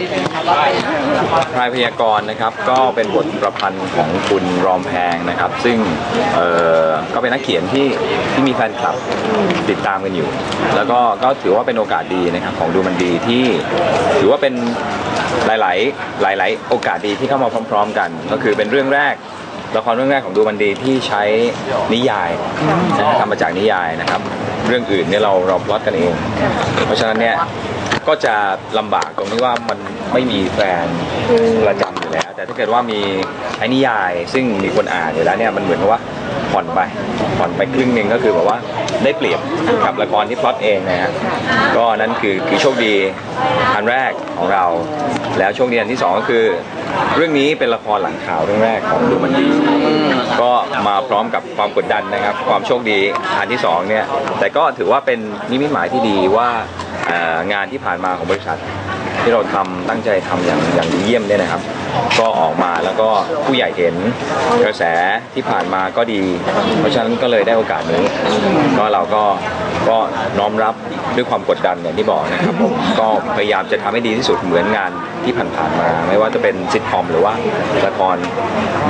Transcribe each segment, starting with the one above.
นิดนึงครับว่าเป็นละครพรายพยากรณ์นะครับก็เป็นบทประพันธ์ของคุณรอมแพงนะครับ ซึ่งเอ่อก็เป็นนักเขียนที่ที่มีแฟนคลับติดตามกันอยู่ แล้วก็ก็ถือว่าเป็นโอกาสดีนะครับของดูมันดีที่ถือว่าเป็นหลาย ๆ หลาย ๆ โอกาสดีที่เข้ามาพร้อม ๆ กัน ก็คือเป็นเรื่องแรก ละครเรื่องแรกของดูมันดีที่ใช้นิยายนะทำมาจากนิยายนะครับ เรื่องอื่นเนี่ยเราเราพลอตกันเอง เพราะฉะนั้นเนี่ย ก็จะลำบากตรงที่ว่ามันไม่มีแฟนประจำอยู่แล้ว แต่ถ้าเกิดว่ามีไอ้นิยาย ซึ่งมีคนอ่านอยู่แล้วเนี่ยมันเหมือนกับว่าผ่อนไปผ่อนไปครึ่งหนึ่งก็คือแบบว่าได้เปรียบกับละครที่พล็อตเองนะฮะก็นั่นคือคือโชคดีอันแรกของเรา แล้วโชคดีอันที่สองก็คือ เรื่องนี้เป็นละครหลังข่าวเรื่องแรกของดูมันดี ก็มาพร้อมกับความกดดันนะครับ ความโชคดีอันที่สองเนี่ยแต่ก็ถือว่าเป็นนิมิตหมายที่ดีว่าเอ่อ งานที่ผ่านมาของบริษัท ที่เราทำตั้งใจทำอย่างอย่างเยี่ยมเนี่ยนะครับ ก็ออกมาแล้วก็ผู้ใหญ่เห็นกระแสที่ผ่านมาก็ดี เพราะฉะนั้นก็เลยได้โอกาสนี้ก็เราก็ก็น้อมรับด้วยความกดดันอย่างที่บอกนะครับผมก็พยายามจะทำให้ดีที่สุดเหมือนงานที่ผ่านๆมา ไม่ว่าจะเป็นซิทคอมหรือว่าละคร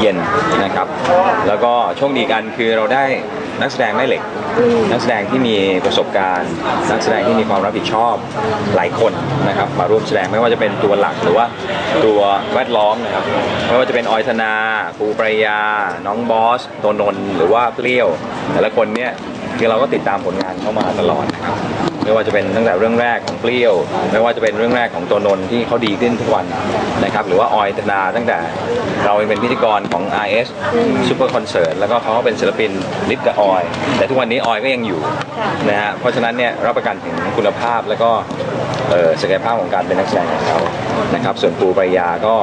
เย็นนะครับ แล้วก็โชคดีกันคือเราได้ นักแสดงแม่เหล็ก นักแสดงที่มีประสบการณ์ นักแสดงที่มีความรับผิดชอบหลายคนนะครับมาร่วมแสดงไม่ว่าจะเป็นตัวหลักหรือว่าตัวแวดล้อมนะครับไม่ว่าจะเป็นออยธนาปูปรายา น้องบอสโตนนท์หรือว่าเปรี้ยว แต่ละคนเนี่ยคือเราก็ติดตามผลงานเข้ามาตลอดนะครับ ไม่ว่าจะเป็นตั้งแต่เรื่องแรกของเปรี้ยว ไม่ว่าจะเป็นเรื่องแรกของตัวนนท์ที่เขาดีขึ้นทุกวันนะครับหรือว่าออยธนาตั้งแต่เราเป็นพิธีกรของ RS Super Concert แล้วก็เขาก็เป็นศิลปินลิฟท์กับออยแต่ทุกวันนี้ออยก็ยังอยู่นะฮะเพราะฉะนั้นเนี่ยรับประกันถึงคุณภาพแล้วก็ศักยภาพของการเป็นนักแสดงของเขา นะครับส่วนปูปรยาก็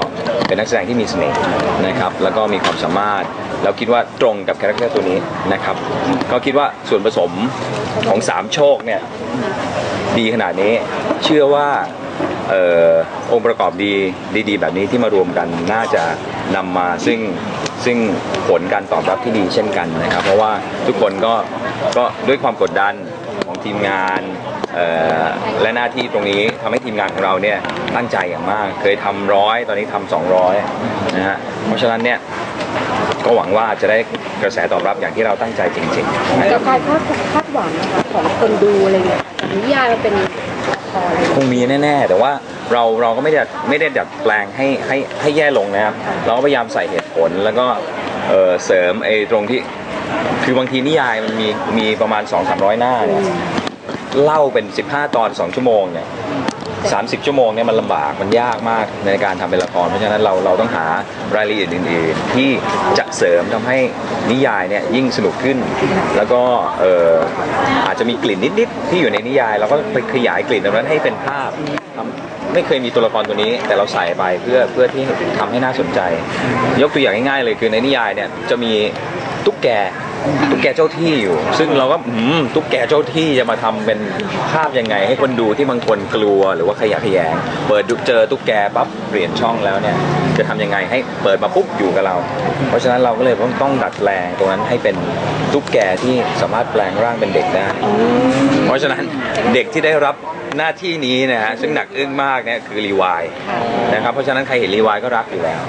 เป็นนักแสดงที่มีเสน่ห์นะครับแล้วก็มีความสามารถแล้วคิดว่าตรงกับคาแรคเตอร์ตัวนี้นะครับก็คิดว่าส่วนผสมของสามโชคเนี่ยดีขนาดนี้เชื่อว่าออองค์ประกอบดีดีๆ แบบนี้ที่มารวมกันน่าจะนำมาซึ่งซึ่งผลการตอบรับที่ดีเช่นกันนะครับ เพราะว่าทุกคนก็ก็ด้วยความกดดันของทีมงานและหน้าที่ตรงนี้ ทำให้ทีมงานของเราเนี่ยตั้งใจอย่างมาก เคยทำร้อยตอนนี้ทำสองร้อยนะฮะเพราะฉะนั้นเนี่ยก็หวังว่าจะได้กระแสตอบรับอย่างที่เราตั้งใจจริงๆนะครับกับการคาดคาดหวังนะคะของคนดูอะไรเงี้ยจากนิยายมาเป็นละครอะไรเงี้ยคงมีแน่ ๆ แต่ว่าเราเราก็ไม่ได้ไม่ได้ดัดแปลงให้ให้ให้แย่ลงนะครับ เราก็พยายามใส่เหตุผลแล้วก็เอ่อเสริมไอ้ตรงที่คือบางทีนิยายมันมีมีประมาณ 2 3 0 0 หน้าเนี่ยเล่าเป็น 15 ตอน 2 ชั่วโมงเนี่ย 30 ชั่วโมงเนี่ยมันลำบากมันยากมากในการทำเป็นละคร เพราะฉะนั้นเราเราต้องหารายละเอียดอื่นๆที่จะเสริมทำให้นิยายเนี่ยยิ่งสนุกขึ้น แล้วก็เอ่ออาจจะมีกลิ่นนิดๆที่อยู่ในนิยายเราก็ไปขยายกลิ่นตรงนั้นให้เป็นภาพทำ ไม่เคยมีตัวละครตัวนี้ แต่เราใส่ไปเพื่อเพื่อที่ทำให้น่าสนใจ ยกตัวอย่างง่ายๆเลยคือในนิยายเนี่ยจะมีตุ๊กแก ตุ๊กแกเจ้าที่อยู่ ซึ่งเราก็อืมตุ๊กแกเจ้าที่จะมาทำเป็นภาพยังไง ให้คนดูที่บางคนกลัวหรือว่าขยะแขยง เปิดดูเจอตุ๊กแกปั๊บเปลี่ยนช่องแล้วเนี่ย จะทำยังไงให้เปิดมาปุ๊บอยู่กับเรา เพราะฉะนั้นเราก็เลยต้องต้องดัดแปลงตรงนั้นให้เป็นตุ๊กแกที่สามารถแปลงร่างเป็นเด็กได้ เพราะฉะนั้นเด็กที่ได้รับ หน้าที่นี้นะฮะซึ่งหนักอึ้งมากเนี่ยคือรีวายนะครับเพราะฉะนั้นใครเห็นรีวายก็รักอยู่แล้ว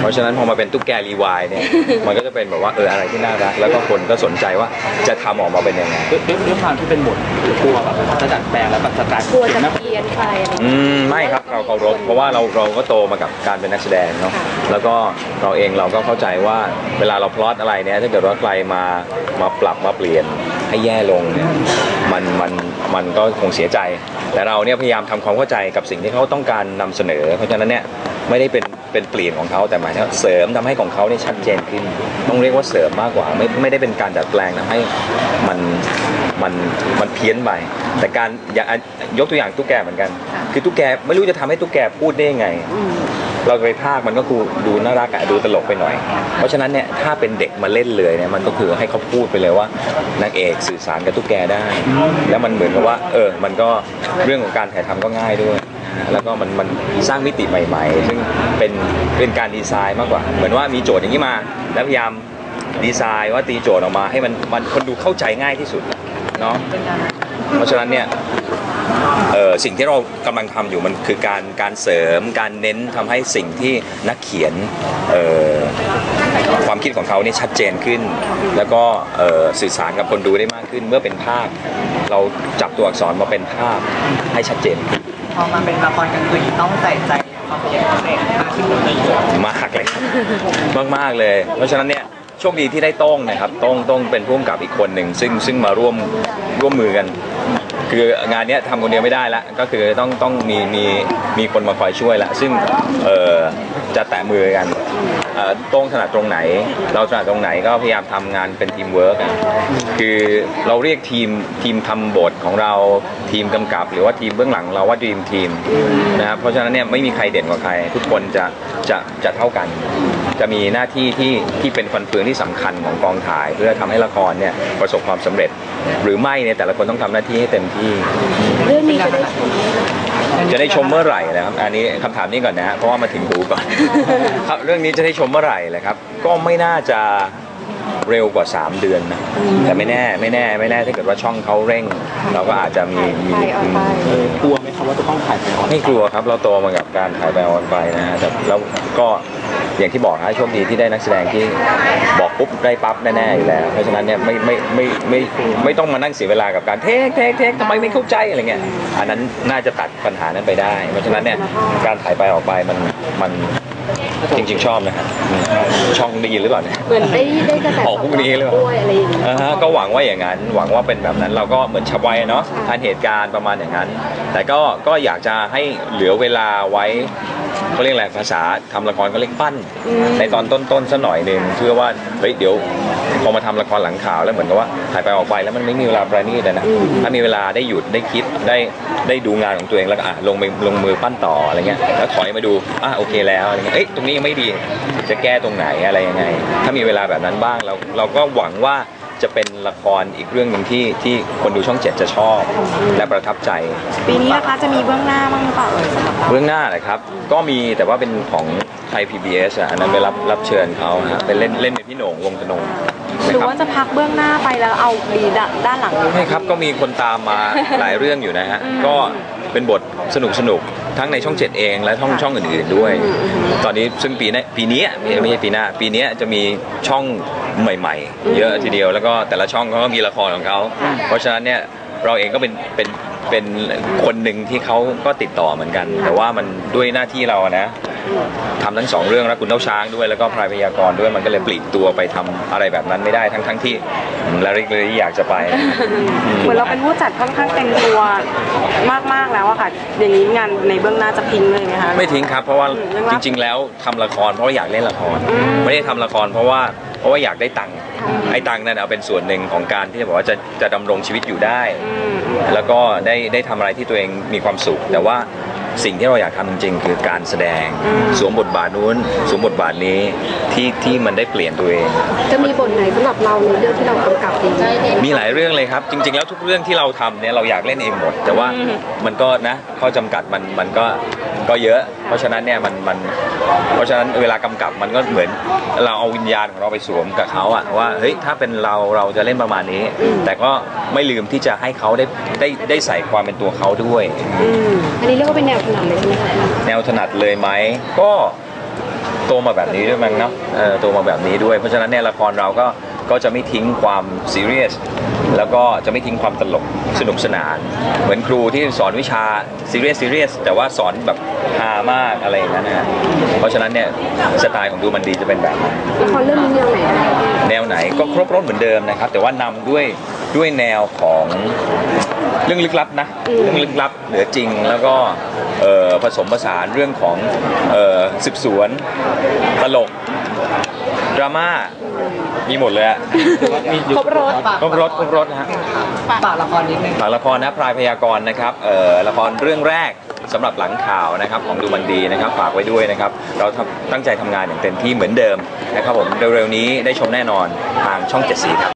เพราะฉะนั้นพอมาเป็นตุ๊กแกรีวายเนี่ยมันก็จะเป็นแบบว่าเอออะไรที่น่ารัก แล้วก็คนก็สนใจว่าจะทำออกมาเป็นยังไงด้วยด้วยด้วยความที่เป็นบทกลัวแบบจะดัดแปลงแล้วแบบจะกลายกลัวเป็นจะนักเพี้ยนไปอะไรอืเงี้ยมไม่ครับเราเคารพเพราะว่าเราเราก็โตมากับการเป็นนักแสดงเนาะค่ะ แล้วก็เราเองเราก็เข้าใจว่าเวลาเราพลอตอะไรเนี่ยถ้าเกิดว่าใครมามาปรับมาเปลี่ยนให้แย่ลงเนี่ยมันมัน มันก็คงเสียใจ แต่เราเนี่ยพยายามทำความเข้าใจกับสิ่งที่เขาต้องการนำเสนอ เพราะฉะนั้นเนี่ยไม่ได้เป็นเป็นเปลี่ยนของเขาแต่หมายถึงเสริมทำให้ของเขาเนี่ยชัดเจนขึ้น ต้องเรียกว่าเสริมมากกว่าไม่ไม่ได้เป็นการดัดแปลงทำให้มันมันมันเพี้ยนไปแต่การอย่างยกตัวอย่างตุ๊กแกเหมือนกัน คือตุ๊กแกไม่รู้จะทำให้ตุ๊กแกพูดได้ยังไง เราไปพากย์มันก็คือดูน่ารักอะดูตลกไปหน่อย เพราะฉะนั้นเนี่ยถ้าเป็นเด็กมาเล่นเลยเนี่ยมันก็คือให้เขาพูดไปเลยว่านางเอกสื่อสารกับตุ๊กแกได้ แล้วมันเหมือนกับว่าเออมันก็เรื่องของการถ่ายทำก็ง่ายด้วย แล้วก็มันมันสร้างมิติใหม่ ๆ ซึ่งเป็นเป็นการดีไซน์มากกว่า เหมือนว่ามีโจทย์อย่างนี้มา แล้วพยายามดีไซน์ว่าตีโจทย์ออกมาให้มันมันคนดูเข้าใจง่ายที่สุดเนาะ เพราะฉะนั้นเนี่ย สิ่งที่เรากำลังทำอยู่มันคือการการเสริมการเน้นทำให้สิ่งที่นักเขียนเออความคิดของเขาเนี่ยชัดเจนขึ้น แล้วก็เอ่อสื่อสารกับคนดูได้มากขึ้น เมื่อเป็นภาพ เราจับตัวอักษรมาเป็นภาพให้ชัดเจนขึ้นพอมาเป็นละครกลางคืนต้องใส่ใจความเป็นพิเศษมากขึ้นเลยมากเลยครับมากๆเลย เพราะฉะนั้นเนี่ยโชคดีที่ได้โต้งนะครับโต้งโต้งเป็นผู้กำกับอีกคนหนึ่งซึ่งซึ่งมาร่วมร่วมมือกัน คืองานนี้ทำคนเดียวไม่ได้ละก็คือต้องต้องมีมีมีคนมาคอยช่วยละซึ่งเออจะแตะมือกัน โต้งถนัดตรงไหน เราถนัดตรงไหนก็พยายามทำงานเป็นทีมเวิร์กอะคือเราเรียกทีมทีมทำบทของเราทีมกำกับ หรือว่าทีมเบื้องหลังเราว่า dream team นะครับเพราะฉะนั้นเนี่ยไม่มีใครเด่นกว่าใคร ทุกคนจะจะจะเท่ากัน จะมีหน้าที่ที่ที่เป็นฟันเฟืองที่สำคัญของกองถ่าย เพื่อทำให้ละครเนี่ยประสบความสำเร็จ หรือไม่เนี่ยแต่ละคนต้องทำหน้าที่ให้เต็มที่เรื่องนี้จะได้ชม จะได้ชมเมื่อไหร่นะครับ อันนี้คำถามนี้ก่อนนะฮะเพราะว่ามาถึงหูก่อน ครับเรื่องนี้จะได้ชมเมื่อไหร่เลยครับ ก็ไม่น่าจะเร็วกว่า 3 เดือนนะแต่ไม่แน่ไม่แน่ไม่แน่ถ้าเกิดว่าช่องเขาเร่ง เราก็อาจจะมีมีไปเอาไปเออกลัวไหมครับว่าจะต้องถ่ายไปออนไม่กลัวครับเราโตมากับการถ่ายไปออนไปนะฮะแต่แล้วก็ อย่างที่บอกนะโชคดีที่ได้นักแสดงที่บอกปุ๊บได้ปั๊บแน่ๆอยู่แล้ว เพราะฉะนั้นเนี่ยไม่ไม่ไม่ไม่ไม่ไม่ต้องมานั่งเสียเวลากับการเทคเทคเทคทำไมไม่เข้าใจอะไรเงี้ยอันนั้นน่าจะตัดปัญหานั้นไปได้ เพราะฉะนั้นเนี่ยการถ่ายไปออกไปมันมันจริงๆชอบนะฮะอืมช่องได้ยินหรือเปล่าเนี่ย เหมือนได้ได้กระแสออกพรุ่งนี้หรือเปล่าด้วยอะไรอย่างเงี้ยอ่าฮะก็หวังว่าอย่างนั้น หวังว่าเป็นแบบนั้นเราก็เหมือนชับไว้เนาะทันเหตุการณ์ประมาณอย่างนั้น แต่ก็ก็อยากจะให้เหลือเวลาไว้เขาเรียกอะไรภาษาทำละครก็เรียกปั้น ในตอนต้นๆสักหน่อยหนึ่งเพื่อว่าเฮ้ยเดี๋ยวพอมาทำละครหลังข่าวแล้วเหมือนกับว่าถ่ายไปออกไปแล้วมันไม่มีเวลาประณีตเลยนะถ้ามีเวลาได้หยุดได้คิดได้ได้ดูงานของตัวเองแล้วก็อะลงไปลงมือปั้นต่ออะไรเงี้ยแล้วถอยมาดูอะโอเคแล้วอะไรเงี้ยเอ้ยตรงนี้ยังไม่ดีจะแก้ตรงไหนอะไรยังไงถ้ามีเวลาแบบนั้นบ้างเราเราก็หวังว่าจะเป็นละครอีกเรื่องหนึ่งที่ที่คนดูช่องเจ็ดจะชอบและประทับใจ ปีนี้นะคะจะมีเบื้องหน้าบ้างหรือเปล่าเอ่ยสำหรับเราเบื้องหน้านะครับ ก็มีแต่ว่าเป็นของไทย PBS อะอันนั้นไปรับรับเชิญเขาฮะเป็นเล่นเล่นเป็นพี่โหน่งวงตนงหนะรือครับ ว่าจะพักเบื้องหน้าไปแล้วเอาดีด้านหลังเลย ไม่ครับก็มีคนตามมา หลายเรื่องอยู่นะฮะ ก็เป็นบทสนุกสนุกๆ ทั้งในช่องเจ็ดเองและช่องช่องอื่นๆด้วย ตอนนี้ซึ่งปีนี้ปีนี้ไม่ใช่ปีหน้า ปีนี้จะมีช่องใหม่ ๆ เยอะทีเดียวแล้วก็แต่ละช่องเขาก็มีละครของเขาเพราะฉะนั้นเนี่ยเราเองก็เป็นเป็นเป็นคนหนึ่งที่เขาก็ติดต่อเหมือนกัน แต่ว่ามันด้วยหน้าที่เราอะนะ ทำทั้งสองเรื่องรักคุณเท่าช้างด้วยแล้วก็พรายพยากรณ์ด้วยมันก็เลยปลีกตัวไปทำอะไรแบบนั้นไม่ได้ทั้งทั้งๆที่ลาริกเลยอยากจะไป เหมือนเราเป็นผู้จัดค่อนข้างเต็มตัวมากๆแล้วอะค่ะ อย่างนี้งานในเบื้องหน้าจะทิ้งเลยไหมคะไม่ทิ้งครับเพราะว่าอืมเรื่องจรับริง ๆ แล้วทำละครเพราะว่าอยากเล่นละคร ไม่ได้ทำละครเพราะว่าเพราะว่าอยากได้ตังค์ไอ้ตังค์นั่นเอาเป็นส่วนหนึ่งของการที่จะบอกว่าจะจะดำรงชีวิตอยู่ได้อืมแล้วก็ได้ได้ทำอะไรที่ตัวเองมีความสุข แต่ว่า สิ่งที่เราอยากทำจริง ๆ คือการแสดงสวมบทบาทนู้นสวมบทบาทนี้ที่ที่มันได้เปลี่ยนตัวเอง จะมีบทไหนสำหรับเราในเรื่องที่เรากำกับเองมีหลายเรื่องเลยครับ จริง ๆ แล้วทุกเรื่องที่เราทำเนี่ยเราอยากเล่นเองหมด แต่ว่ามันก็นะข้อจำกัดมันมันก็ ก็เยอะ เพราะฉะนั้นเนี่ยมันมันเพราะฉะนั้นเวลากำกับมันก็เหมือนเราเอาวิญญาณของเราไปสวมกับเขาอะว่าเฮ้ยถ้าเป็นเราเราจะเล่นประมาณนี้ แต่ก็ไม่ลืมที่จะให้เขาได้ได้ได้ใส่ความเป็นตัวเขาด้วยอันนี้เรียกว่าเป็นแนวถนัดเลยใช่ไหมคะแนวถนัดเลยไหมก็โตมาแบบนี้ด้วยมั้งเนาะเออโตมาแบบนี้ด้วย เพราะฉะนั้นเนี่ยละครเราก็ ก็จะไม่ทิ้งความซีเรียสแล้วก็จะไม่ทิ้งความตลกสนุกสนาน เหมือนครูที่สอนวิชาซีเรียสซีเรียสแต่ว่าสอนแบบฮามากอะไรอย่างนั้นนะฮะเพราะฉะนั้นเนี่ยสไตล์ของดูมันดีจะเป็นแบบนั้นละครเรื่องนี้แนวไหนคะแนวไหนก็ครบรถเหมือนเดิมนะครับ แต่ว่านำด้วยด้วยแนวของเรื่องลึกลับนะเรื่องลึกลับเหนือจริงแล้วก็เอ่อผสมผสานเรื่องของเอ่อสืบสวนตลกดราม่า มีหมดเลยอะครบรถครบรถครบรถนะฮะฝากละครนิดนึงฝากละครนะพรายพยากรณ์นะครับเอ่อละครเรื่องแรกสำหรับหลังข่าวนะครับของดูมันดีนะครับฝากไว้ด้วยนะครับเราทำตั้งใจทำงานอย่างเต็มที่เหมือนเดิมนะครับผมเร็วๆนี้ได้ชมแน่นอนทางช่องเจ็ดสีครับ